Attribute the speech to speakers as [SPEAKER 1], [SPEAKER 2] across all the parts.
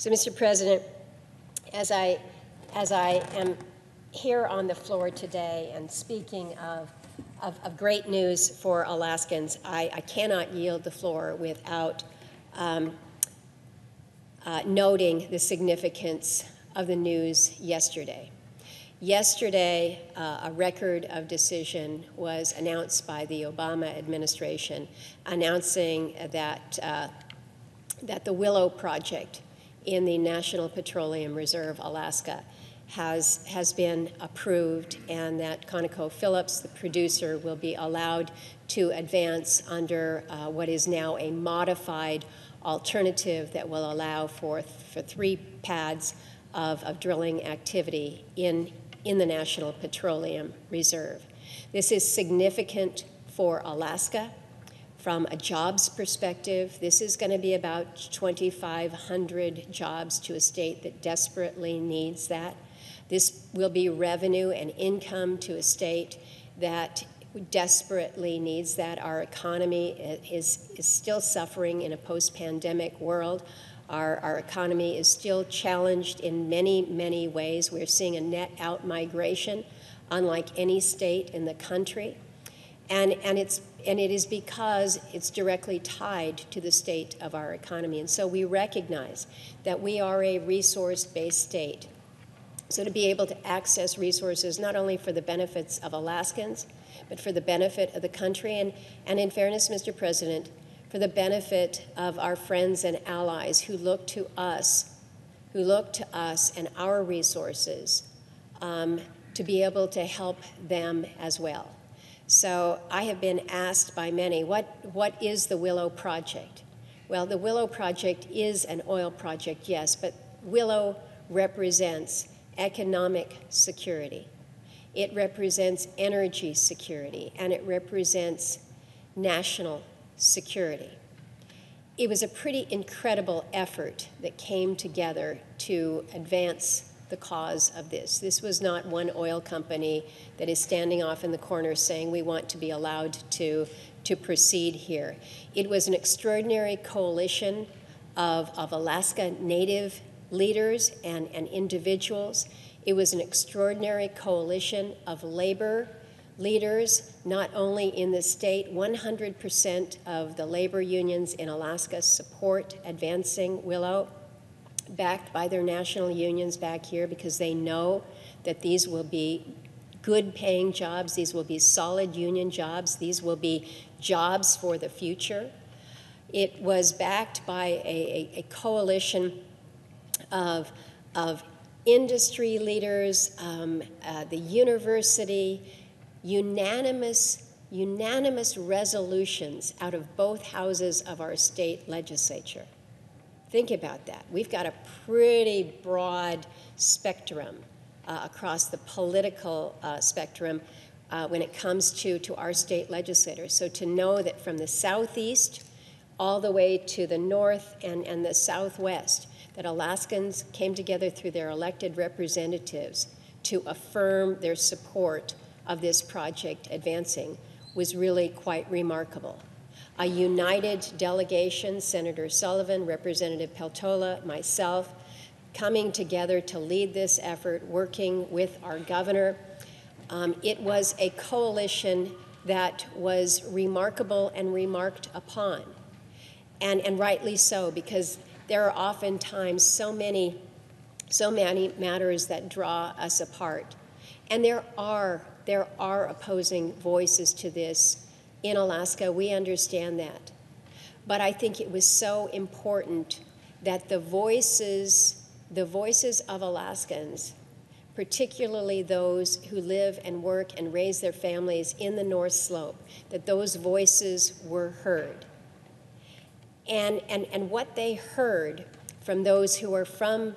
[SPEAKER 1] So, Mr. President, as I, as I am here on the floor today and speaking of, of, of great news for Alaskans, I, I, cannot yield the floor without um, uh, noting the significance of the news yesterday. Yesterday, uh, a record of decision was announced by the Obama administration, announcing that, uh, that the Willow Project in the National Petroleum Reserve, Alaska, has, has been approved, and that ConocoPhillips, the producer, will be allowed to advance under uh, what is now a modified alternative that will allow for, for three pads of, of drilling activity in in the National Petroleum Reserve. This is significant for Alaska from a jobs perspective. This is going to be about 2,500 jobs to a state that desperately needs that. This will be revenue and income to a state that desperately needs that. Our economy is, is still suffering in a post pandemic world. Our, our economy is still challenged in many, many ways. We're seeing a net out migration, unlike any state in the country. And, and, it's, and it is because it's directly tied to the state of our economy. And so we recognize that we are a resource based state. So to be able to access resources not only for the benefits of Alaskans, but for the benefit of the country. And, and in fairness, Mr. President, for the benefit of our friends and allies who look to us, who look to us and our resources um, to be able to help them as well. So I have been asked by many, what, what is the Willow Project? Well, the Willow Project is an oil project, yes, but Willow represents economic security. It represents energy security, and it represents national security. It was a pretty incredible effort that came together to advance the cause of this. This was not one oil company that is standing off in the corner saying we want to be allowed to, to proceed here. It was an extraordinary coalition of, of Alaska Native leaders and, and individuals. It was an extraordinary coalition of labor leaders, not only in the state, 100% of the labor unions in Alaska support advancing Willow, backed by their national unions back here because they know that these will be good paying jobs, these will be solid union jobs, these will be jobs for the future. It was backed by a, a, a coalition of, of industry leaders, um, uh, the university, unanimous, unanimous resolutions out of both houses of our state legislature. Think about that. We've got a pretty broad spectrum uh, across the political uh, spectrum uh, when it comes to, to our state legislators. So to know that from the southeast all the way to the north and, and the southwest, that Alaskans came together through their elected representatives to affirm their support of this project advancing was really quite remarkable. A united delegation, Senator Sullivan, Representative Peltola, myself, coming together to lead this effort, working with our governor. Um, it was a coalition that was remarkable and remarked upon, and, and rightly so, because there are oftentimes so many, so many matters that draw us apart. And there are there are opposing voices to this in Alaska. We understand that. But I think it was so important that the voices, the voices of Alaskans, particularly those who live and work and raise their families in the North Slope, that those voices were heard. And, and, and what they heard from those who are from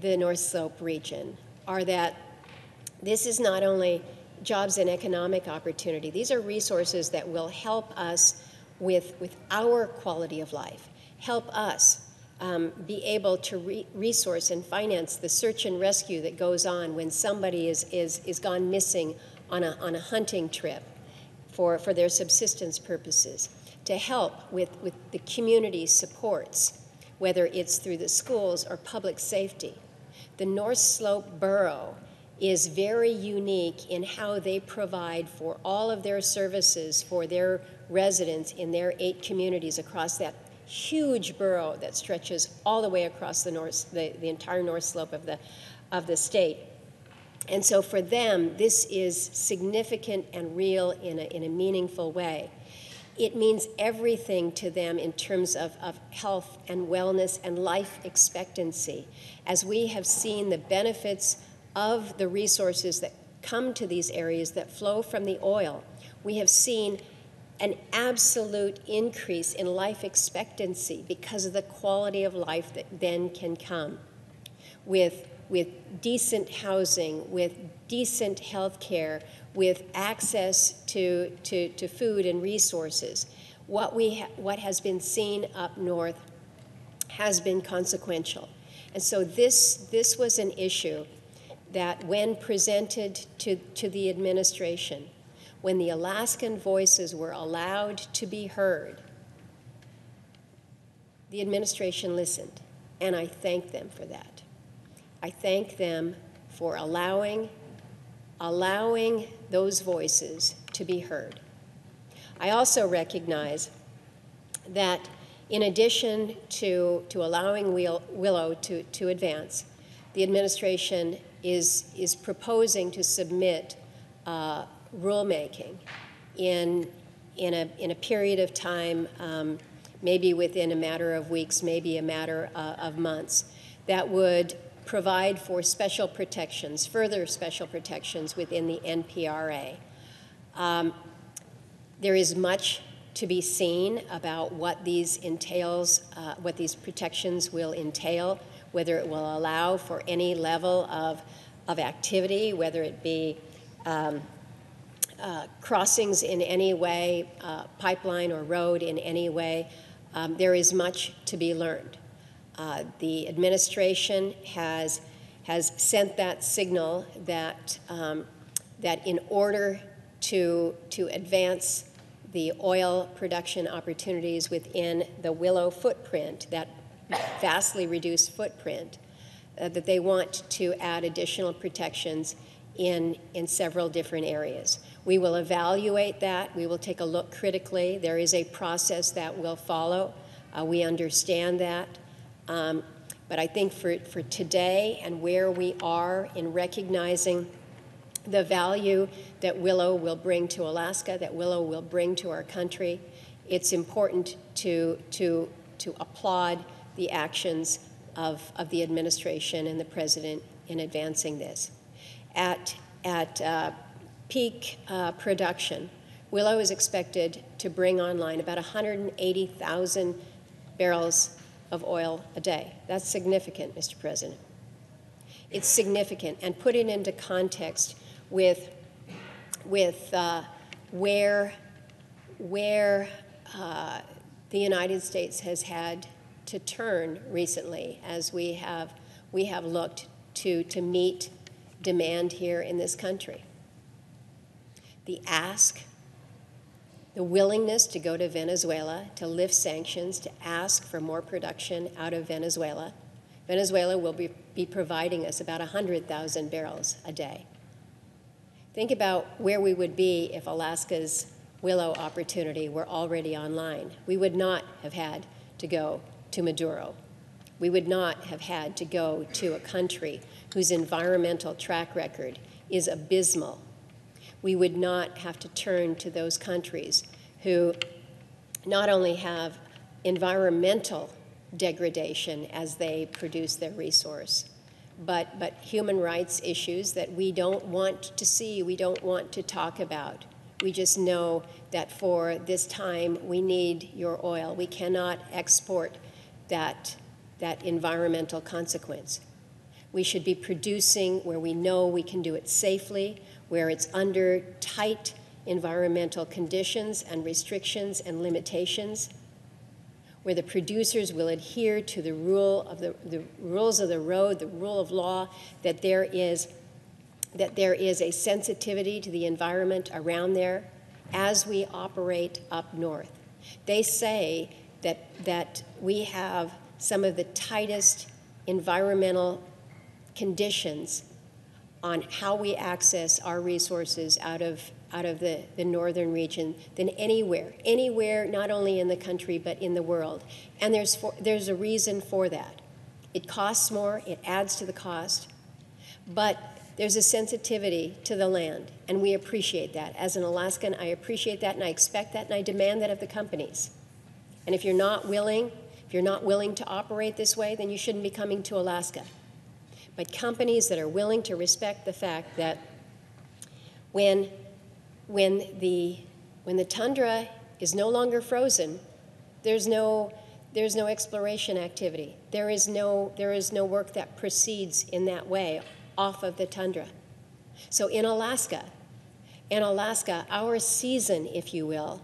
[SPEAKER 1] the North Slope region are that this is not only jobs and economic opportunity, these are resources that will help us with, with our quality of life, help us um, be able to re resource and finance the search and rescue that goes on when somebody is, is, is gone missing on a, on a hunting trip for, for their subsistence purposes, to help with, with the community supports whether it's through the schools or public safety. The North Slope Borough is very unique in how they provide for all of their services for their residents in their eight communities across that huge borough that stretches all the way across the north, the, the entire north slope of the, of the state. And so for them, this is significant and real in a, in a meaningful way. It means everything to them in terms of, of health and wellness and life expectancy. As we have seen the benefits of the resources that come to these areas that flow from the oil, we have seen an absolute increase in life expectancy because of the quality of life that then can come with, with decent housing, with decent health care, with access to, to, to food and resources. What, we ha- what has been seen up north has been consequential. And so this, this was an issue that, when presented to, to the administration, when the Alaskan voices were allowed to be heard, the administration listened, and I thank them for that. I thank them for allowing allowing those voices to be heard. I also recognize that in addition to, to allowing Willow to, to advance, the administration is, is proposing to submit uh, rulemaking in, in, a, in a period of time, um, maybe within a matter of weeks, maybe a matter uh, of months, that would provide for special protections, further special protections within the NPRA. Um, there is much to be seen about what these entails, uh, what these protections will entail, whether it will allow for any level of, of activity, whether it be um, uh, crossings in any way, uh, pipeline or road in any way. Um, there is much to be learned. Uh, the administration has, has sent that signal that, um, that in order to, to advance the oil production opportunities within the Willow footprint, that vastly reduced footprint, uh, that they want to add additional protections in, in several different areas. We will evaluate that. We will take a look critically. There is a process that will follow. Uh, we understand that. Um, but I think for, for today and where we are in recognizing the value that Willow will bring to Alaska, that Willow will bring to our country, it's important to, to, to applaud the actions of, of the administration and the president in advancing this. At, at uh, peak uh, production, Willow is expected to bring online about 180,000 barrels of oil a day. That's significant, Mr. President. It's significant, and put it into context with, with uh, where, where uh, the United States has had to turn recently as we have, we have looked to, to meet demand here in this country. The ask the willingness to go to Venezuela, to lift sanctions, to ask for more production out of Venezuela. Venezuela will be, be providing us about 100,000 barrels a day. Think about where we would be if Alaska's Willow opportunity were already online. We would not have had to go to Maduro. We would not have had to go to a country whose environmental track record is abysmal we would not have to turn to those countries who not only have environmental degradation as they produce their resource, but, but human rights issues that we don't want to see, we don't want to talk about. We just know that for this time we need your oil. We cannot export that, that environmental consequence. We should be producing where we know we can do it safely, where it's under tight environmental conditions and restrictions and limitations, where the producers will adhere to the rule of the, the rules of the road, the rule of law, that there is that there is a sensitivity to the environment around there as we operate up north. They say that, that we have some of the tightest environmental conditions on how we access our resources out of, out of the, the northern region than anywhere, anywhere, not only in the country, but in the world. And there's, for, there's a reason for that. It costs more, it adds to the cost, but there's a sensitivity to the land, and we appreciate that. As an Alaskan, I appreciate that, and I expect that, and I demand that of the companies. And if you're not willing, if you're not willing to operate this way, then you shouldn't be coming to Alaska. But companies that are willing to respect the fact that when, when, the, when the tundra is no longer frozen, there's no, there's no exploration activity. There is no, there is no work that proceeds in that way off of the tundra. So in Alaska, in Alaska, our season, if you will,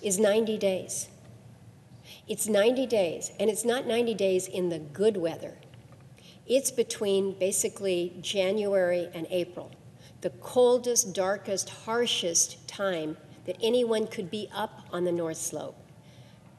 [SPEAKER 1] is 90 days. It's 90 days, and it's not 90 days in the good weather. It's between basically January and April, the coldest, darkest, harshest time that anyone could be up on the North Slope,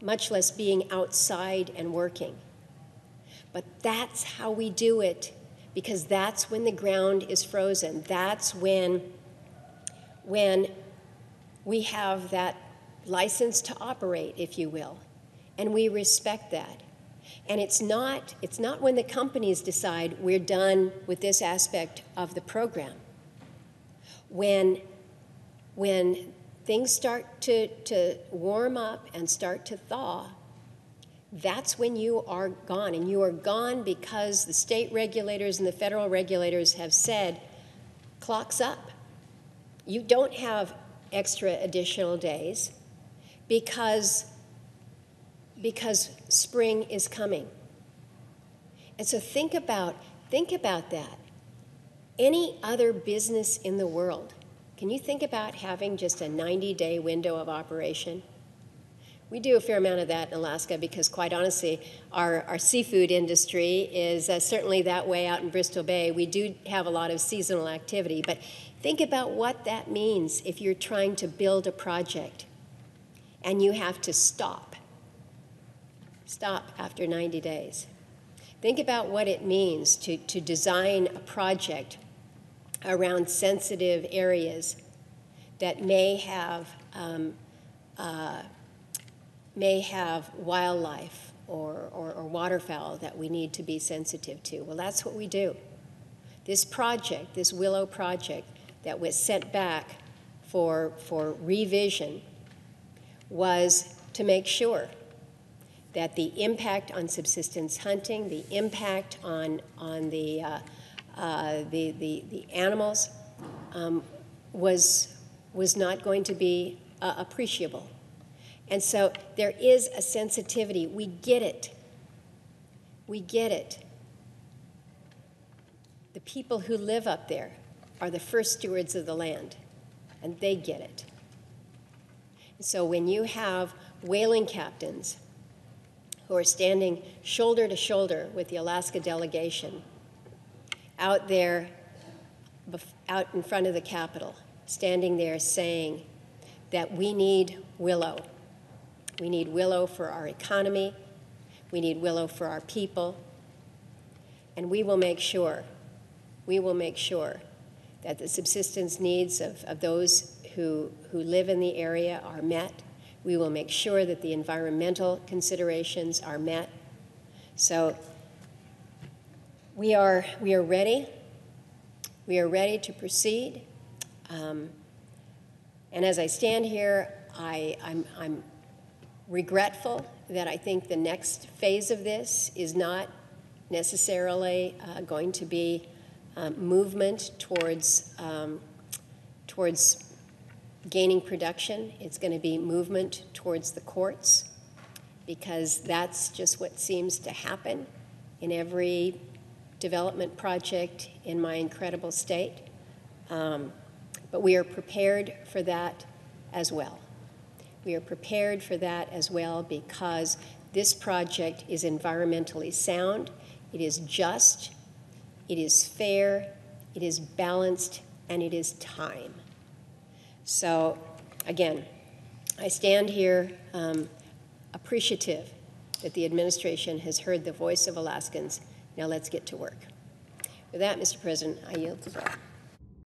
[SPEAKER 1] much less being outside and working. But that's how we do it because that's when the ground is frozen. That's when, when we have that license to operate, if you will, and we respect that. And it's not, it's not when the companies decide we're done with this aspect of the program. When, when things start to, to warm up and start to thaw, that's when you are gone. And you are gone because the state regulators and the federal regulators have said, clock's up. You don't have extra additional days because, because spring is coming. And so think about, think about that. Any other business in the world, can you think about having just a 90 day window of operation? We do a fair amount of that in Alaska because, quite honestly, our, our seafood industry is uh, certainly that way out in Bristol Bay. We do have a lot of seasonal activity, but think about what that means if you're trying to build a project and you have to stop. Stop after 90 days. Think about what it means to, to design a project around sensitive areas that may have. Um, uh, may have wildlife or, or, or, waterfowl that we need to be sensitive to. Well, that's what we do. This project, this Willow project that was sent back for, for revision, was to make sure that the impact on subsistence hunting, the impact on, on the, uh, uh, the, the, the, animals um, was, was not going to be uh, appreciable. And so there is a sensitivity. We get it. We get it. The people who live up there are the first stewards of the land, and they get it. So when you have whaling captains who are standing shoulder to shoulder with the Alaska delegation out there, out in front of the Capitol, standing there saying that we need Willow we need Willow for our economy. We need Willow for our people. And we will make sure, we will make sure that the subsistence needs of, of those who, who live in the area are met. We will make sure that the environmental considerations are met. So we are, we are ready. We are ready to proceed. Um, and as I stand here, I, I'm, I'm regretful that I think the next phase of this is not necessarily uh, going to be um, movement towards, um, towards gaining production. It's going to be movement towards the courts because that's just what seems to happen in every development project in my incredible state. Um, but we are prepared for that as well. We are prepared for that as well because this project is environmentally sound, it is just, it is fair, it is balanced, and it is time. So, again, I stand here um, appreciative that the administration has heard the voice of Alaskans. Now let's get to work. With that, Mr. President, I yield the floor.